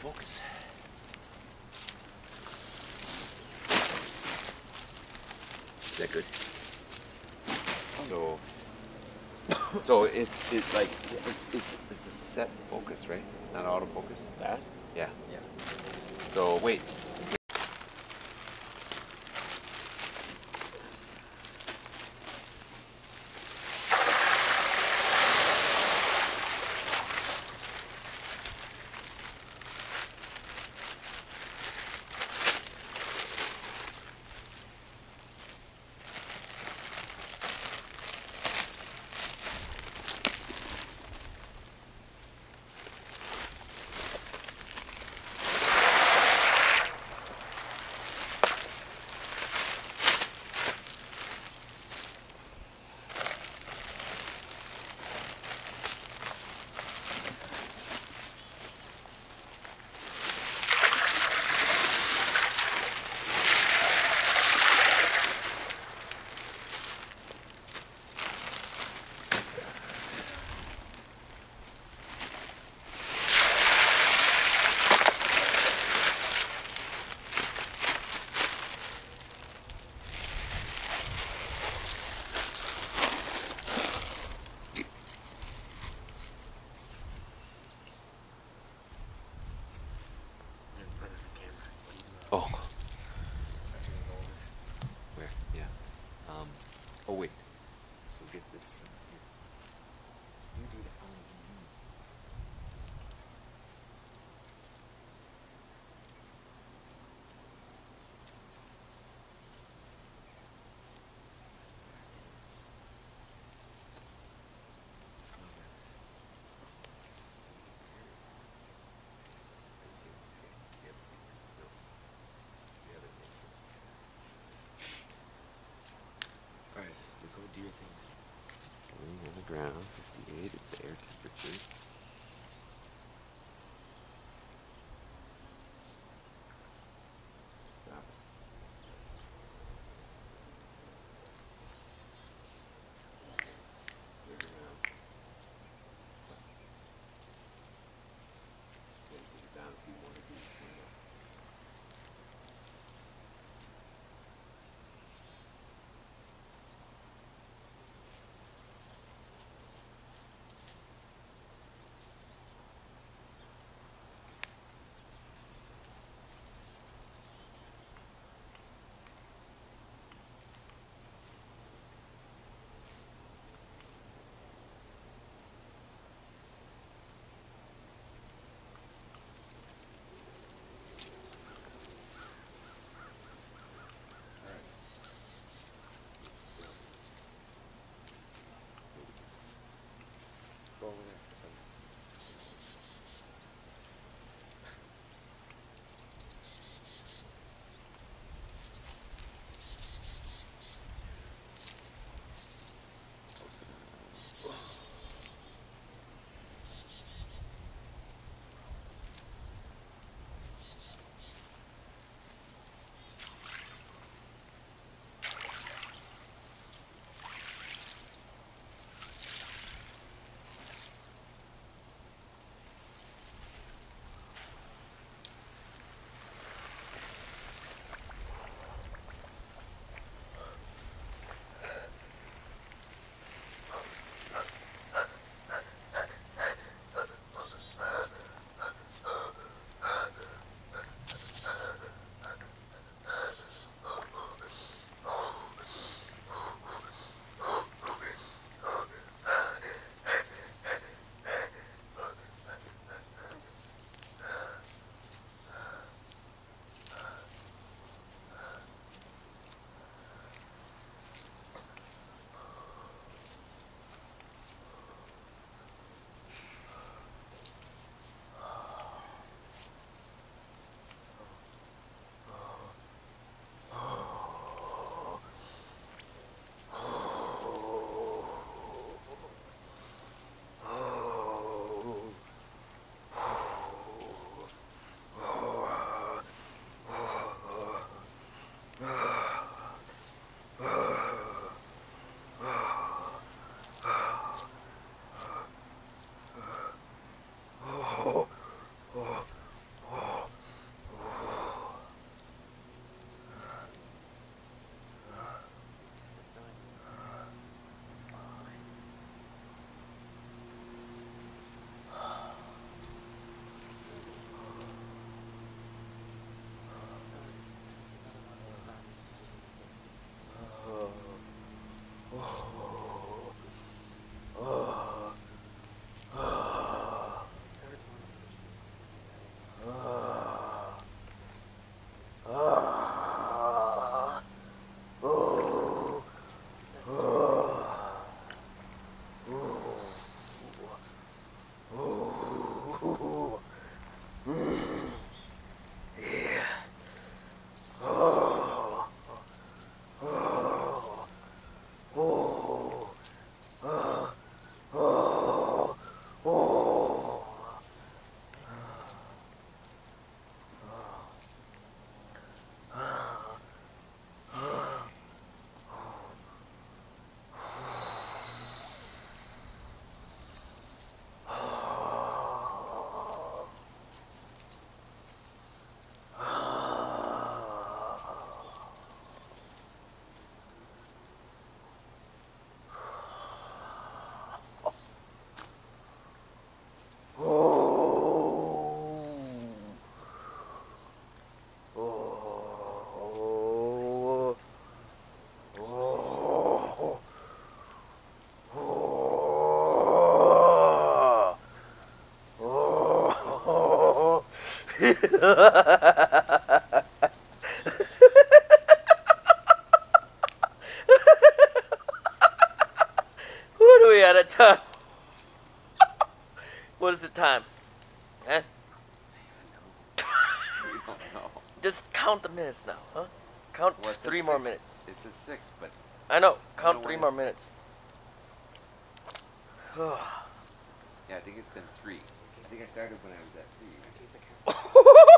focus. Is that good? So, so it's it's like it's it's it's a set focus, right? It's not autofocus. That? Yeah. Yeah. So wait. Just go do your thing. Laying on the ground, 58, it's air temperature. What are we at a time? what is the time? Huh? We don't know. Just count the minutes now, huh? Count Well, three more six. minutes. It says six, but I know. I Count know three more it- minutes. yeah, I think it's been three. I think I started when I was at three.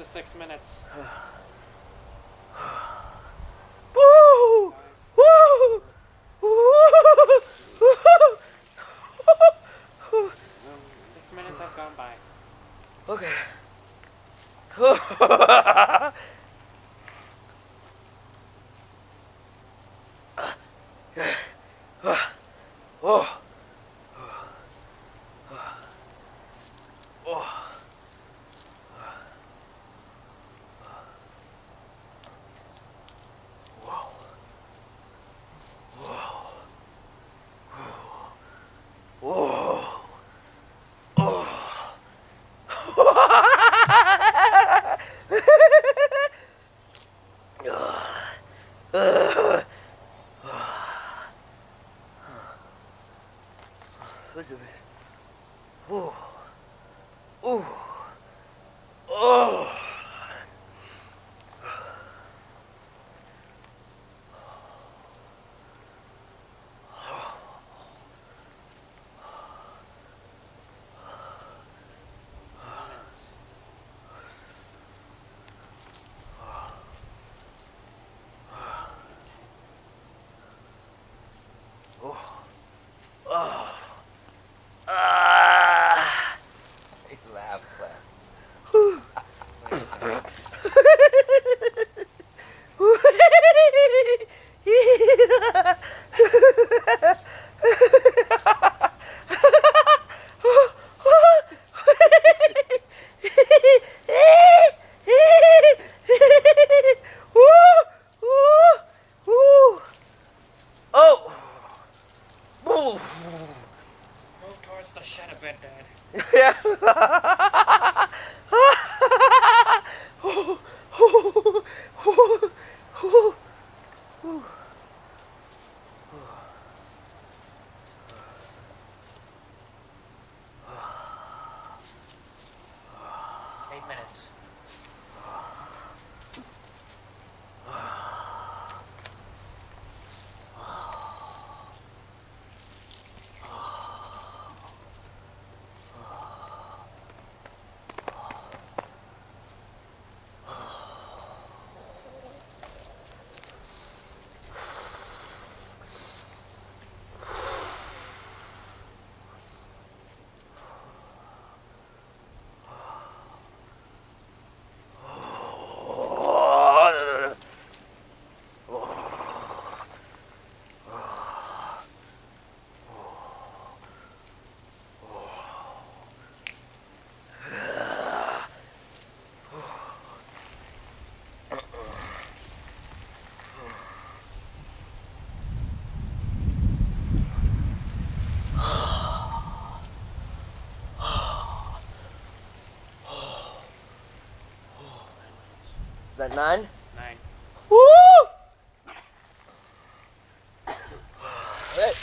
to six minutes. Woo! Woo! Woo! Six minutes have gone by. Okay. Move towards the shed a bit, Dad. Yeah. that nine? Nine. Woo! Right.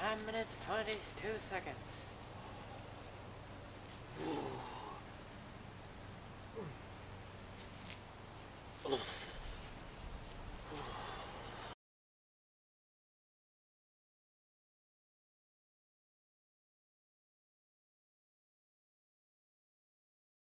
Nine minutes, 22 seconds.